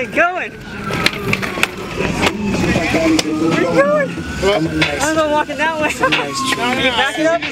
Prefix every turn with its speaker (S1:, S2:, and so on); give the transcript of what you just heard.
S1: it going? Where are you going? I'm, I'm walking that way. Back it up.